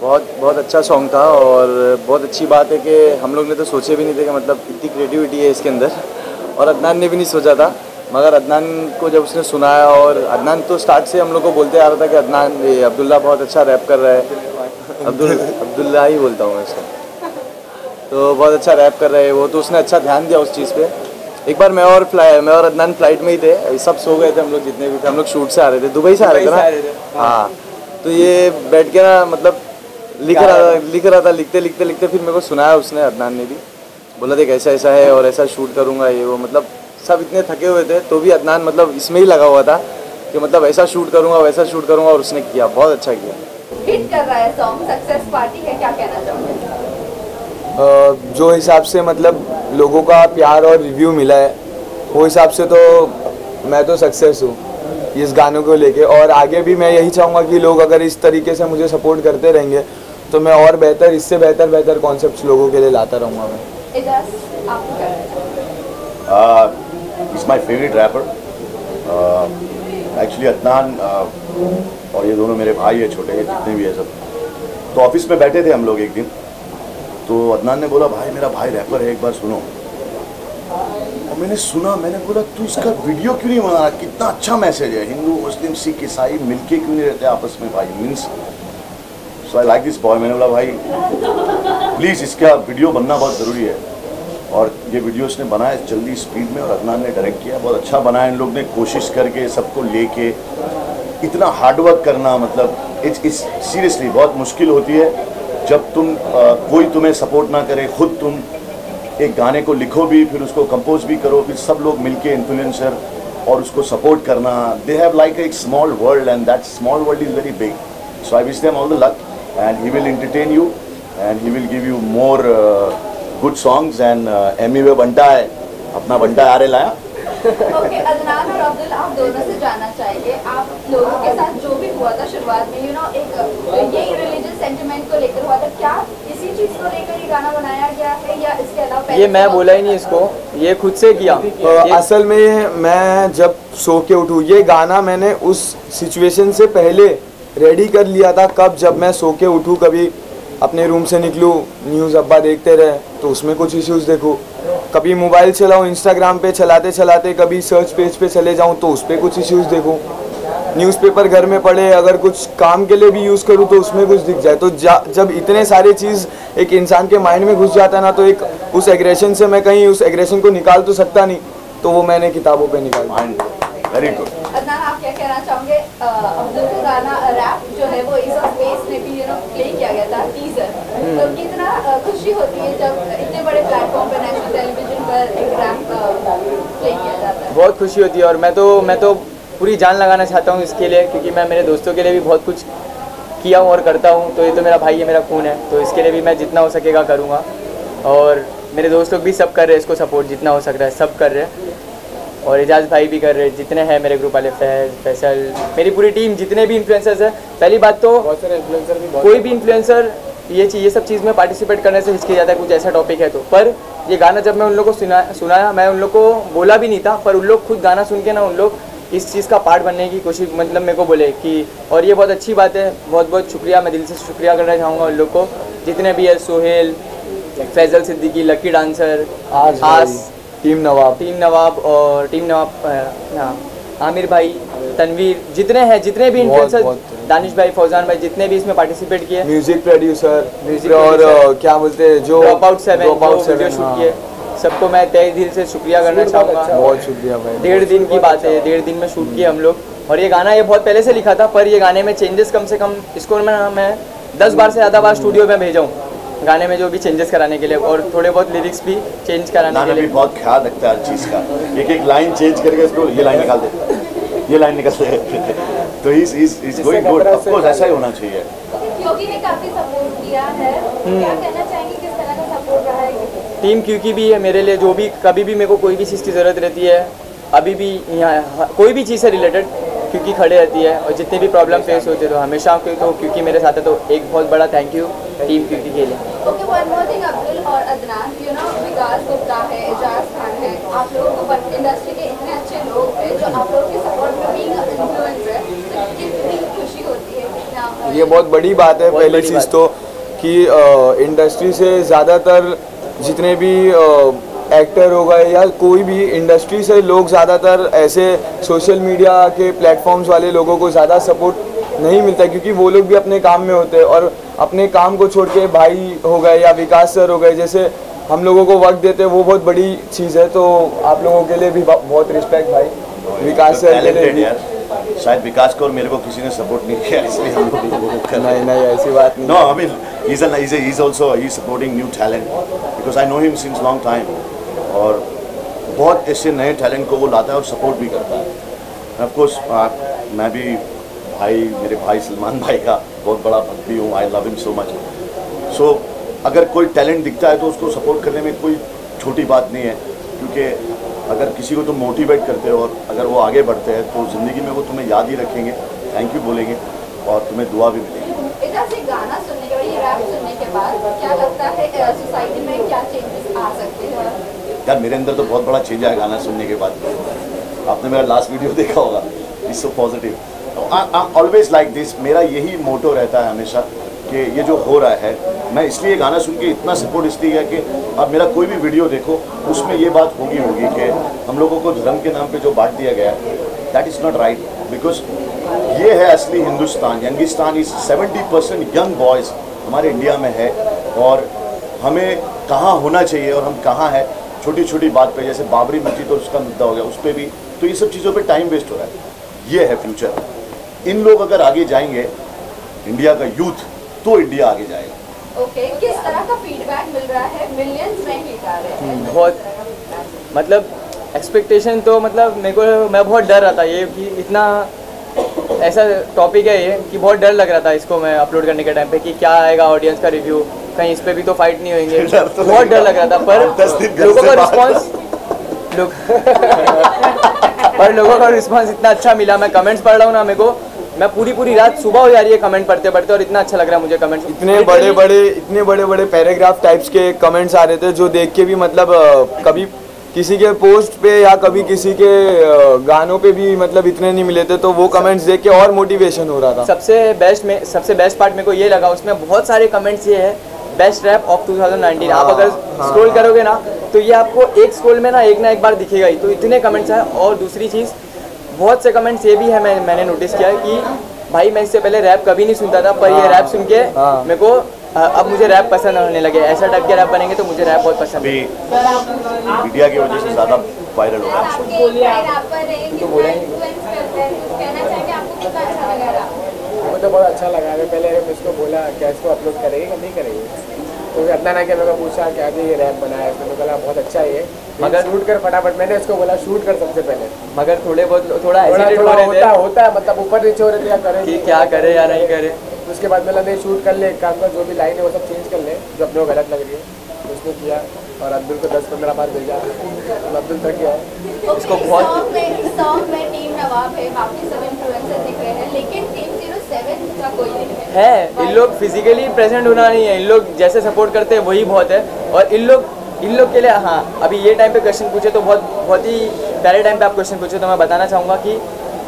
बहुत बहुत अच्छा सॉन्ग था और बहुत अच्छी बात है कि हम लोग ने तो सोचे भी नहीं थे कि मतलब इतनी क्रिएटिविटी है इसके अंदर। और अदनान ने भी नहीं सोचा था मगर अदनान को जब उसने सुनाया और अदनान तो स्टार्ट से हम लोग को बोलते आ रहा था कि अदनान ये अब्दुल्ला बहुत अच्छा रैप कर रहा है। अब्दुल अब्दुल्ला ही बोलता हूँ मैं इसको तो बहुत अच्छा रैप कर रहे हैं वो तो उसने अच्छा ध्यान दिया उस चीज़ पर एक बार मैं और फ्लाई मैं और अदनान फ़्लाइट में ही थे सब सो गए थे हम लोग जितने भी थे। हम लोग शूट से आ रहे थे दुबई से आ रहे थे ना? हाँ। तो ये बैठ के ना मतलब लिख रहा था लिख रहा था लिखते लिखते लिखते फिर मेरे को सुनाया उसने अदनान ने भी। बोला देख ऐसा ऐसा है और ऐसा शूट करूँगा ये वो। मतलब सब इतने थके हुए थे तो भी अदनान मतलब इसमें ही लगा हुआ था कि मतलब ऐसा शूट करूँगा वैसा शूट करूँगा और उसने किया बहुत अच्छा किया। हिट कर रहा है सॉन्ग सक्सेस पार्टी है क्या कहना चाहोगे? जो हिसाब से मतलब लोगों का प्यार और रिव्यू मिला है वो हिसाब से तो मैं तो सक्सेस हूँ इस गानों को लेके। और आगे भी मैं यही चाहूँगा कि लोग अगर इस तरीके से मुझे सपोर्ट करते रहेंगे तो मैं और बेहतर इससे बेहतर बेहतर कॉन्सेप्ट्स लोगों के लिए लाता रहूँगा मैं। my favorite rapper. Uh, actually Adnan uh, और ये दोनों मेरे भाई है छोटे जितने भी है सब। तो ऑफ़िस में बैठे थे हम लोग एक दिन। तो अदनान ने बोला भाई मेरा भाई रैपर है एक बार सुनो। और मैंने सुना मैंने बोला तू इसका वीडियो क्यों नहीं बना रहा? कितना अच्छा मैसेज है। हिंदू मुस्लिम सिख ईसाई मिलके क्यों नहीं रहते आपस में भाई? Means so I like this boy मैंने बोला भाई प्लीज़ इसका वीडियो बनना बहुत ज़रूरी है. और ये वीडियो इसने बनाया जल्दी स्पीड में और अदनान ने डायरेक्ट किया। बहुत अच्छा बनाया इन लोग ने कोशिश करके सबको लेके। इतना हार्डवर्क करना मतलब इट्स इट्स सीरियसली बहुत मुश्किल होती है। जब तुम अ, कोई तुम्हें सपोर्ट ना करे खुद तुम एक गाने को लिखो भी फिर उसको कंपोज भी करो फिर सब लोग मिलके इन्फ्लुएंसर और उसको सपोर्ट करना। दे हैव लाइक एक small world and that small world is very big so I wish them all the luck and he will entertain you and he will give you more good songs and Emiway Bantai है अपना बंटा आ रहे लाया okay Adnan और अब्दुल आप दोनों से जानना चाहेंगे आप लोगों के साथ जो भी हुआ था शुरुआत में यू नो एक ये रिलीजियस सेंटिमेंट को लेकर हुआ था। क्या इसी चीज़ को लेकर ये गाना बनाया गया है या इसके अलावा ये मैं बोला ही नहीं इसको ये खुद से किया। अ, असल में मैं जब सो के उठूँ ये गाना मैंने उस सिचुएशन से पहले रेडी कर लिया था। कब जब मैं सो के उठूँ कभी अपने रूम से निकलूँ न्यूज़ अब्बा देखते रहे तो उसमें कुछ इश्यूज़ देखूँ। कभी मोबाइल चलाऊँ इंस्टाग्राम पे चलाते चलाते कभी सर्च पेज पे चले जाऊँ तो उस पर कुछ इश्यूज़ देखूँ। न्यूज़पेपर घर में पढ़े अगर कुछ काम के लिए भी यूज़ करूँ तो उसमें कुछ दिख जाए। तो जा- जब इतने सारे चीज़ एक इंसान के माइंड में घुस जाता है ना तो एक उस एग्रेशन से मैं कहीं उस एग्रेशन को निकाल तो सकता नहीं तो वो मैंने किताबों पर निकाल वेरी गुड अदनान आप क्या कहना चाहोगे? अब्दुल का गाना रैप जो है वो इस स्पेस में भी यू नो प्ले किया गया था टीजर तो कितना खुशी होती है जब इतने बड़े प्लेटफॉर्म पर नेशनल टेलीविज़न पर एक रैप प्ले किया जाता है। बहुत खुशी होती है और मैं तो मैं तो पूरी जान लगाना चाहता हूँ इसके लिए क्योंकि मैं मेरे दोस्तों के लिए भी बहुत कुछ किया हूँ और करता हूँ तो ये तो मेरा भाई है मेरा खून है तो इसके लिए भी मैं जितना हो सकेगा करूँगा। और मेरे दोस्त लोग भी सब कर रहे हैं इसको सपोर्ट जितना हो सक रहा है सब कर रहे हैं। और एजाज भाई भी कर रहे हैं जितने हैं मेरे ग्रुप वाले फैज फैसल मेरी पूरी टीम जितने भी इन्फ्लुएंसर्स हैं पहली बात तो बहुत सारे इन्फ्लुएंसर भी कोई भी इन्फ्लुएंसर ये चीज़ ये सब चीज़ में पार्टिसिपेट करने से हिचकी जाता है कुछ ऐसा टॉपिक है तो। पर ये गाना जब मैं उन लोग को सुना सुनाया मैं उन लोग को बोला भी नहीं था पर उन लोग खुद गाना सुन के ना उन लोग इस चीज़ का पार्ट बनने की कोशिश मतलब मेरे को बोले कि और ये बहुत अच्छी बात है बहुत बहुत शुक्रिया मैं दिल से शुक्रिया करना चाहूँगा उन लोग को जितने भी है सोहेल फैजल सिद्दीकी लकी डांसर आज आस टीम नवाब। टीम नवाब और टीम नवाब हाँ आमिर भाई तनवीर जितने हैं जितने भी इन्फ्लुएंसर दानिश भाई फौजान भाई जितने भी इसमें पार्टिसिपेट किए। म्यूज़िक प्रोड्यूसर Music और क्या बोलते हैं जो ड्रॉप आउट सेवन शूट। किए। सबको मैं तय दिल से शुक्रिया करना चाहूँगा। बहुत शुक्रिया भाई डेढ़ दिन की बात है डेढ़ दिन में शूट किए हम लोग। और ये गाना ये बहुत पहले से लिखा था पर ये गाने में चेंजेस कम से कम इसको मैं मैं दस बार से ज़्यादा बार स्टूडियो में भेजा हूँ। गाने में जो भी चेंजेस कराने के लिए और थोड़े बहुत लिरिक्स भी चेंज कराने के लिए। बहुत ख्याल रखता है हर चीज़ का। एक एक लाइन चेंज करके उसको ये लाइन निकाल दे। ये लाइन निकाल दे। तो is is is going good of course ऐसा ही होना चाहिए। क्योंकि ने काफ़ी सपोर्ट किया है। क्या कहना चाहेंगे किस तरह का सपोर्ट रहा है? टीम क्योंकि भी है मेरे लिए जो भी कभी भी मेरे को कोई भी चीज़ की ज़रूरत रहती है अभी भी यहाँ कोई भी चीज़ से रिलेटेड क्योंकि खड़े रहती है और जितने भी प्रॉब्लम फेस होते हैं तो हमेशा क्यों तो क्योंकि मेरे साथ है तो एक बहुत बड़ा थैंक यू टीम क्योंकि के लिए। Okay one more thing Abdul और अदनान यू नो विकास गुप्ता है एजाज खान है आप लोगों को इंडस्ट्री के इतने अच्छे लोग हैं जो आप लोगों के सपोर्ट में बीइंग इन्फ्लुएंसर तो कितनी खुशी होती है ये बहुत बड़ी बात है पहली चीज़ तो कि इंडस्ट्री से ज़्यादातर जितने भी एक्टर हो गए या कोई भी इंडस्ट्री से लोग ज़्यादातर ऐसे सोशल मीडिया के प्लेटफॉर्म्स वाले लोगों को ज़्यादा सपोर्ट नहीं मिलता क्योंकि वो लोग भी अपने काम में होते हैं और अपने काम को छोड़ के भाई हो गए या विकास सर हो गए जैसे हम लोगों को वक्त देते हैं वो बहुत बड़ी चीज़ है तो आप लोगों के लिए भी बहुत रिस्पेक्ट भाई। विकास सर के लिए भी। शायद विकास को और मेरे को किसी ने सपोर्ट नहीं किया इसलिए हम लोग नहीं नहीं ऐसी बात नहीं No, I mean, he's, a, he's, a, he's also he's supporting new talent. Because I know him since long time. और बहुत ऐसे नए टैलेंट को वो लाता है और सपोर्ट भी करता है। ऑफ़ कोर्स मैं भी भाई, मेरे भाई सलमान भाई का बहुत बड़ा भक्त भी हूँ I love him so much so अगर कोई टैलेंट दिखता है तो उसको सपोर्ट करने में कोई छोटी बात नहीं है, क्योंकि अगर किसी को तुम मोटिवेट करते हो और अगर वो आगे बढ़ते हैं तो ज़िंदगी में वो तुम्हें याद ही रखेंगे थैंक यू बोलेंगे और तुम्हें दुआ भी मिलेगी। है सोसाइटी में क्या चेंजेस आ सकते हैं? यार, मेरे अंदर तो बहुत बड़ा चेंज आया गाना सुनने के बाद। आपने मेरा लास्ट वीडियो देखा होगा। Is so positive always like this मेरा यही मोटो रहता है हमेशा कि ये जो हो रहा है, मैं इसलिए गाना सुन के इतना सपोर्ट इसलिए है कि अब मेरा कोई भी वीडियो देखो, उसमें ये बात होगी होगी कि हम लोगों को धर्म के नाम पे जो बांट दिया गया है that is not right because ये है असली Hindustan, Youngistan is seventy percent young boys हमारे इंडिया में है और हमें कहाँ होना चाहिए और हम कहाँ है छोटी छोटी बात पे जैसे बाबरी मस्जिद तो उसका मुद्दा हो गया उस पर भी। तो ये सब चीज़ों पे टाइम वेस्ट हो रहा है। ये है फ्यूचर इन लोग अगर आगे जाएँगे इंडिया का यूथ तो इंडिया आगे जाएगा। ओके okay, किस तरह का फीडबैक मिल रहा है? मिलियंस में हिट आ रहे हैं। बहुत मतलब एक्सपेक्टेशन तो मतलब मेरे को मैं बहुत डर रहा था ये कि इतना ऐसा टॉपिक है ये कि बहुत डर लग रहा था इसको मैं अपलोड करने के टाइम पे कि क्या आएगा ऑडियंस का रिव्यू कहीं इस पे भी तो फाइट नहीं होंगे तो बहुत डर लग रहा था पर लोगों का रिस्पांस लोग पर लोगों का रिस्पॉन्स इतना अच्छा मिला। मैं कमेंट्स पढ़ रहा हूँ ना मेरे को। मैं पूरी पूरी रात सुबह हो जा रही है कमेंट पढ़ते पढ़ते और इतना अच्छा लग रहा है मुझे कमेंट्स इतने बड़े बड़े इतने बड़े बड़े पैराग्राफ टाइप्स के कमेंट्स आ रहे थे जो देख के भी मतलब कभी किसी के पोस्ट पे या कभी किसी के गानों पे भी मतलब इतने नहीं मिले थे तो वो कमेंट्स देख के और मोटिवेशन हो रहा था। सबसे बेस्ट में सबसे बेस्ट पार्ट मेरे को ये लगा उसमें बहुत सारे कमेंट्स ये है बेस्ट रैप ऑफ़ 2019 आप अगर स्क्रॉल करोगे ना तो ये आपको एक स्क्रॉल में ना एक ना एक बार दिखेगा ही। तो इतने कमेंट्स हैं और दूसरी चीज़ बहुत से कमेंट्स ये भी है मैं मैंने नोटिस किया कि भाई मैं इससे पहले रैप कभी नहीं सुनता था पर ये रैप सुन के हाँ। मेरे को अब मुझे रैप पसंद होने लगे। ऐसा टाइप के रैप बनेंगे तो मुझे रैप बहुत पसंद है। मीडिया की वजह से ज़्यादा वायरल हो रहा है। हैं। हैं चाहेंगे? आपको कितना अच्छा मुझे बहुत अच्छा लगा। मैं पहले मैं इसको बोला क्या इसको अपलोड करेगी कि नहीं करेगी? तो फिर अदनान आके मेरे को पूछा क्या जी ये रैप बनाया है? मैंने बोला बहुत अच्छा है ये। मगर- शूट कर फटाफट। मैंने इसको बोला शूट कर सबसे पहले। मगर थोड़े बहुत थोड़ा हो होता होता है मतलब ऊपर नीचे हो रहे थे या करें क्या करे या नहीं करे। उसके बाद मैंने नहीं शूट कर ले एक काम कर जो भी लाइन है वो सब चेंज कर ले जो अपने को गलत लग रही है। उसने किया और अब्दुल को दस पंद्रह बार भेजा। तो अब्दुल तक गया। इसको बहुत- सॉन्ग में में टीम नवाब है बाकी सब इन्फ्लुएंसर दिख रहे हैं लेकिन टीम ज़ीरो सेवन का कोई नहीं है। है इन लोग फिजिकली प्रेजेंट होना नहीं है। इन लोग जैसे सपोर्ट करते हैं वही बहुत है। और इन लोग इन लोग के लिए हाँ अभी ये टाइम पे क्वेश्चन पूछे तो बहुत बहुत ही पहले टाइम पे आप क्वेश्चन पूछे तो मैं बताना चाहूँगा कि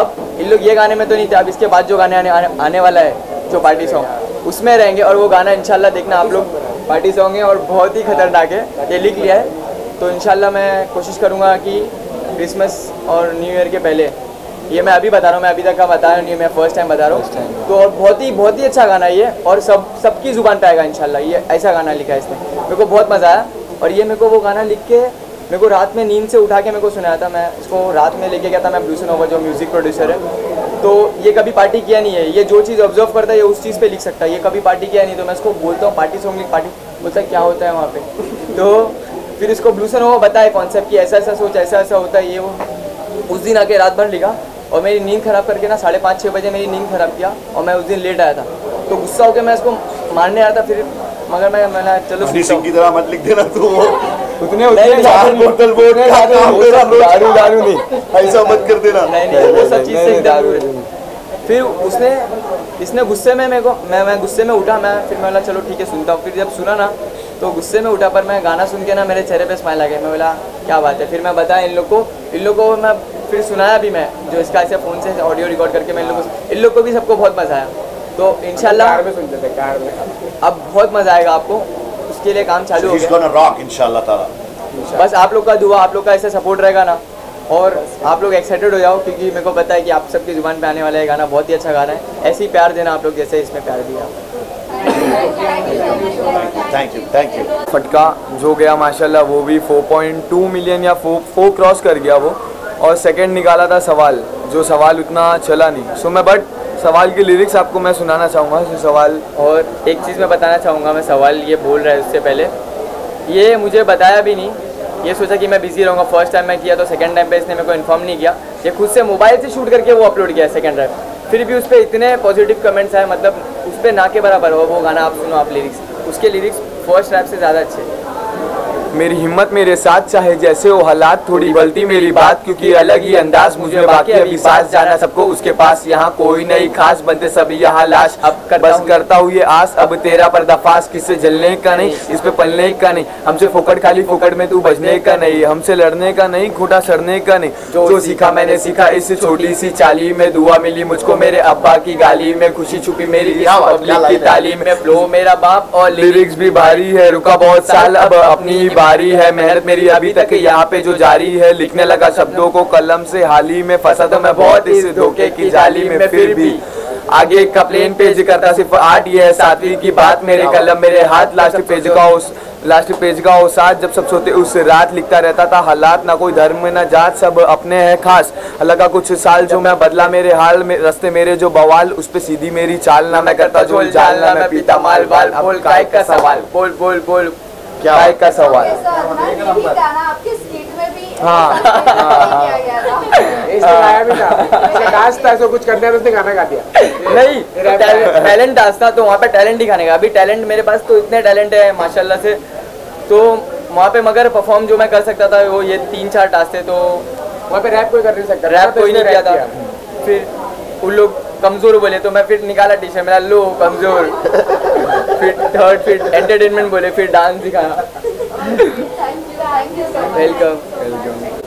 अब इन लोग ये गाने में तो नहीं थे अब इसके बाद जो गाने आने, आने वाला है जो पार्टी सॉन्ग उसमें रहेंगे और वो गाना इंशाल्लाह देखना आप लोग पार्टी सॉन्ग है और बहुत ही खतरनाक है। ये लिख लिया है। तो इंशाल्लाह मैं कोशिश करूँगा कि क्रिसमस और न्यू ईयर के पहले ये मैं अभी बता रहा हूँ मैं अभी तक का बता रहा हूँ मैं फ़र्स्ट टाइम बता रहा हूँ। तो और बहुत ही बहुत ही अच्छा गाना है ये और सब सबकी ज़ुबान पे आएगा इंशाल्लाह ये ऐसा गाना लिखा है इसने। मेरे को बहुत मज़ा आया और ये मेरे को वो गाना लिख के मेरे को रात में नींद से उठा के मेरे को सुनाया था। मैं इसको रात में लेके गया था मैं ब्लूसन होगा जो म्यूज़िक प्रोड्यूसर है तो ये कभी पार्टी किया नहीं है। ये जो चीज़ ऑब्ज़र्व करता है ये उस चीज़ पे लिख सकता है। ये कभी पार्टी किया नहीं तो मैं इसको बोलता हूँ पार्टी सॉन्ग लिख पार्टी बोलता है क्या होता है वहाँ पे? तो फिर इसको ब्लूसन होगा बताए कॉन्सेप्ट कि ऐसा ऐसा सोच ऐसा ऐसा होता है ये वो। उस दिन आके रात भर लिखा और मेरी नींद खराब करके ना साढ़े पाँच छः बजे मेरी नींद खराब किया और मैं उस दिन लेट आया था। तो गुस्सा होकर मैं इसको मारने आया था फिर मगर मैं मैंने चलो सिंह की तरह मत लिख देना तू वो। उतने उतने बोतल का दारू- दारू नहीं ऐसा मत कर देना। नहीं नहीं वो सब चीज़ से दारू। फिर उसने इसने गुस्से में मेरे को मैं मैं गुस्से में उठा मैं फिर मैं बोला चलो ठीक है सुनता हूँ। फिर जब सुना ना तो गुस्से में उठा पर मैं गाना सुन के ना मेरे चेहरे पे स्माइल आ गया। मैं बोला क्या बात है? फिर मैं बताया इन लोग को इन लोग को मैं फिर सुनाया भी मैं जो इसका ऐसे फ़ोन से ऑडियो रिकॉर्ड करके मैं इन लोग को इन लोग को भी सबको बहुत मज़ा आया। तो में सुनते थे कार में। अब बहुत मज़ा आएगा आपको। उसके लिए काम चालू हो गया। rock inshallah ताला बस आप लोग का दुआ आप लोग का ऐसा सपोर्ट रहेगा ना। और आप लोग एक्साइटेड हो जाओ क्योंकि मेरे को पता है कि आप सबकी ज़ुबान पे आने वाला है गाना बहुत ही अच्छा गाना है। ऐसे ही प्यार देना आप लोग जैसे इसमें प्यार दिया। Thank you, thank you. फटका जो गया माशाल्लाह वो भी 4.2 मिलियन या 4 4 क्रॉस कर गया वो। और सेकंड निकाला था सवाल जो सवाल उतना चला नहीं। सो मैं बट सवाल की लिरिक्स आपको मैं सुनाना चाहूँगा सवाल और एक चीज़ मैं बताना चाहूँगा, मैं सवाल ये बोल रहा है उससे पहले। ये मुझे बताया भी नहीं, ये सोचा कि मैं बिज़ी रहूँगा फ़र्स्ट टाइम मैं किया तो सेकंड टाइम पे इसने मेरे को इन्फॉर्म नहीं किया। ये खुद से मोबाइल से शूट करके वो अपलोड किया सेकंड टाइम फिर भी उस पर इतने पॉजिटिव कमेंट्स आए मतलब उस पर ना के बराबर हो वो गाना, आप सुनो आप लिरिक्स उसके लिरिक्स फ़र्स्ट रैप से ज़्यादा अच्छे। मेरी हिम्मत मेरे साथ चाहे जैसे वो हालात थोड़ी गलती मेरी बात क्योंकि अलग ही अंदाज मुझे बाकी अभी सांस जाना सबको उसके पास यहाँ कोई नहीं। खास बनते सभी यहाँ लाश। अब करता बस करता हूँ ये आस। अब तेरा पर्दाफाश किससे जलने का नहीं इस पे पलने का नहीं। हमसे फोकट खाली फोकट में तू बचने का नहीं हमसे लड़ने का नहीं खोटा सड़ने का नहीं। जो सीखा मैंने सीखा इस छोटी सी चाली में दुआ मिली मुझको मेरे अब्बा की गाली में खुशी छुपी मेरी पब्लिक की तालीम में। फ्लो मेरा बाप और लिरिक्स भी भारी है रुका बहुत साल अब अपनी ही बारी है। मेहनत मेरी अभी तक यहाँ पे जो जारी है लिखने लगा शब्दों को कलम से हाल ही में फंसा तो मैं बहुत इस धोखे की जाली में फिर भी। आगे का प्लेन पेज करता सिर्फ़ आठ ये है सातवीं की बात। मेरे कलम मेरे हाथ लास्ट पेज का उस लास्ट पेज का वो साथ जब सब सोते उस रात लिखता रहता था हालात ना कोई धर्म ना जात सब अपने हैं खास। लगा कुछ साल जो मैं बदला मेरे हाल में रस्ते मेरे जो बवाल उस पे सीधी मेरी चाल ना मैं करता जो बोल जालना मैं पीता माल बाल बोल का सवाल? बोल बोल बोल। क्या काय का सवाल हाँ, कुछ करना तो उसने गाना गा दिया। नहीं टैलेंट था तो वहाँ पे टैलेंट दिखाने का। अभी टैलेंट मेरे पास तो इतने टैलेंट है माशाल्लाह से। तो वहाँ पे मगर परफॉर्म जो मैं कर सकता था वो ये तीन चार टास्क थे तो वहाँ पे रैप कोई कर नहीं सकता। रैप तो कोई नहीं किया था। फिर उन लोग कमज़ोर बोले तो मैं फिर निकाला टी शर्ट मेरा लो कमज़ोर। फिर थर्ड फिर एंटरटेनमेंट बोले फिर डांस दिखाया thank you thank you so much welcome welcome